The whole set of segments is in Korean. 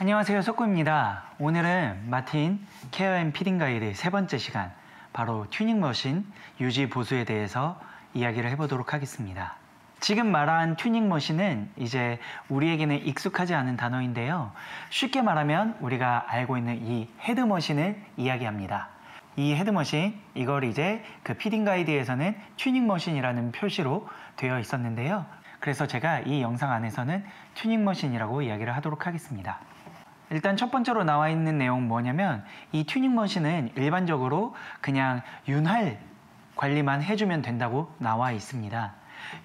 안녕하세요 석구입니다. 오늘은 마틴 care and feeding 가이드 세 번째 시간 바로 tuning machine 유지 보수에 대해서 이야기를 해보도록 하겠습니다. 지금 말한 tuning machine은 이제 우리에게는 익숙하지 않은 단어인데요. 쉽게 말하면 우리가 알고 있는 이 head machine을 이야기합니다. 이 head machine 이걸 이제 그 feeding 가이드에서는 tuning machine이라는 표시로 되어 있었는데요. 그래서 제가 이 영상 안에서는 tuning machine이라고 이야기를 하도록 하겠습니다 일단 첫 번째로 나와 있는 내용 뭐냐면 이 tuning machine은 일반적으로 그냥 윤활 관리만 해주면 된다고 나와 있습니다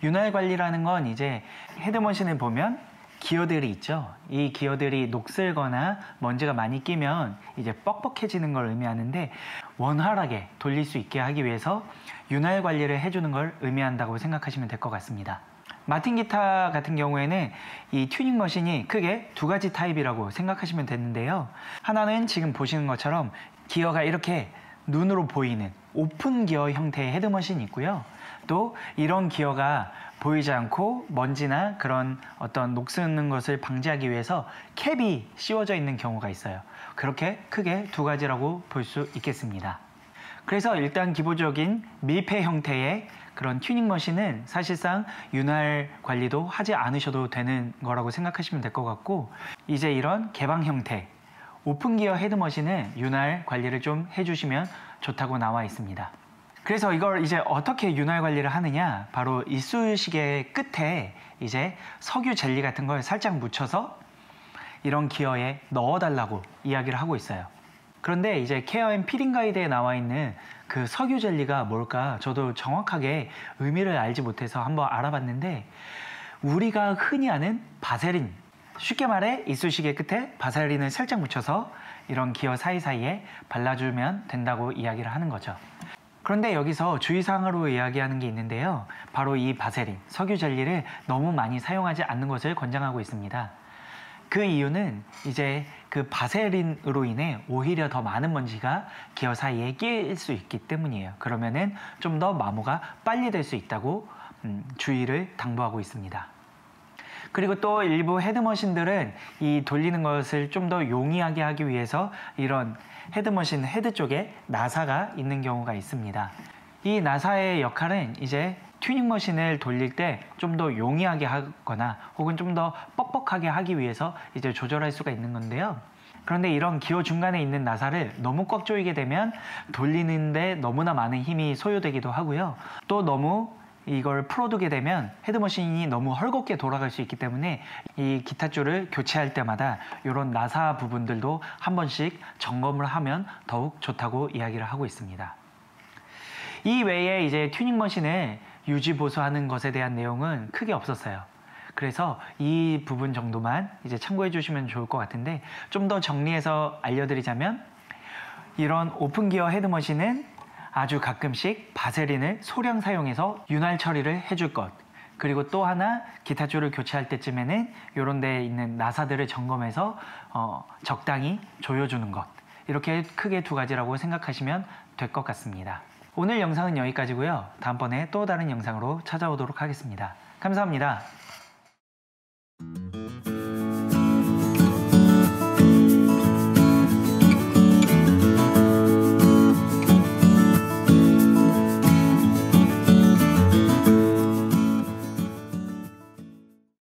윤활 관리라는 건 이제 head machine을 보면 기어들이 있죠. 이 기어들이 녹슬거나 먼지가 많이 끼면 이제 뻑뻑해지는 걸 의미하는데 원활하게 돌릴 수 있게 하기 위해서 윤활 관리를 해주는 걸 의미한다고 생각하시면 될 것 같습니다. 마틴 기타 같은 경우에는 이 tuning machine이 크게 두 가지 타입이라고 생각하시면 되는데요. 하나는 지금 보시는 것처럼 기어가 이렇게 눈으로 보이는 open gear 형태의 head machine이 있고요. 또 이런 기어가 보이지 않고 먼지나 그런 어떤 녹슬는 것을 방지하기 위해서 캡이 씌워져 있는 경우가 있어요. 그렇게 크게 두 가지라고 볼 수 있겠습니다. 그래서 일단 기본적인 밀폐 형태의 그런 tuning machine은 사실상 윤활 관리도 하지 않으셔도 되는 거라고 생각하시면 될 것 같고 이제 이런 개방 형태 open gear head machine은 윤활 관리를 좀 해주시면 좋다고 나와 있습니다. 그래서 이걸 이제 어떻게 윤활 관리를 하느냐 바로 이쑤시개 끝에 이제 석유 젤리 같은 걸 살짝 묻혀서 이런 기어에 넣어 달라고 이야기를 하고 있어요 그런데 이제 care and feeding 가이드에 나와 있는 그 석유 젤리가 뭘까 저도 정확하게 의미를 알지 못해서 한번 알아봤는데 우리가 흔히 아는 바세린 쉽게 말해 이쑤시개 끝에 바세린을 살짝 묻혀서 이런 기어 사이사이에 발라주면 된다고 이야기를 하는 거죠 그런데 여기서 주의사항으로 이야기하는 게 있는데요. 바로 이 바세린, 석유 젤리를 너무 많이 사용하지 않는 것을 권장하고 있습니다. 그 이유는 이제 그 바세린으로 인해 오히려 더 많은 먼지가 기어 사이에 끼일 수 있기 때문이에요. 그러면은 좀 더 마모가 빨리 될 수 있다고 음, 주의를 당부하고 있습니다. 그리고 또 일부 head machine들은 이 돌리는 것을 좀 더 용이하게 하기 위해서 이런 head machine 헤드 쪽에 나사가 있는 경우가 있습니다. 이 나사의 역할은 이제 tuning machine을 돌릴 때 좀 더 용이하게 하거나 혹은 좀 더 뻑뻑하게 하기 위해서 이제 조절할 수가 있는 건데요. 그런데 이런 기어 중간에 있는 나사를 너무 꽉 조이게 되면 돌리는데 너무나 많은 힘이 소요되기도 하고요. 또 너무 이걸 풀어두게 되면 헤드머신이 너무 헐겁게 돌아갈 수 있기 때문에 이 기타 줄을 교체할 때마다 이런 나사 부분들도 한 번씩 점검을 하면 더욱 좋다고 이야기를 하고 있습니다. 이 외에 이제 튜닝 머신을 유지 보수하는 것에 대한 내용은 크게 없었어요. 그래서 이 부분 정도만 이제 참고해 주시면 좋을 것 같은데 좀 더 정리해서 알려드리자면 이런 open gear head machine은 아주 가끔씩 바세린을 소량 사용해서 윤활 처리를 해줄 것. 그리고 또 하나 기타 줄을 교체할 때쯤에는 이런 데 있는 나사들을 점검해서 어, 적당히 조여주는 것. 이렇게 크게 두 가지라고 생각하시면 될 것 같습니다 오늘 영상은 여기까지고요. 다음번에 또 다른 영상으로 찾아오도록 하겠습니다. 감사합니다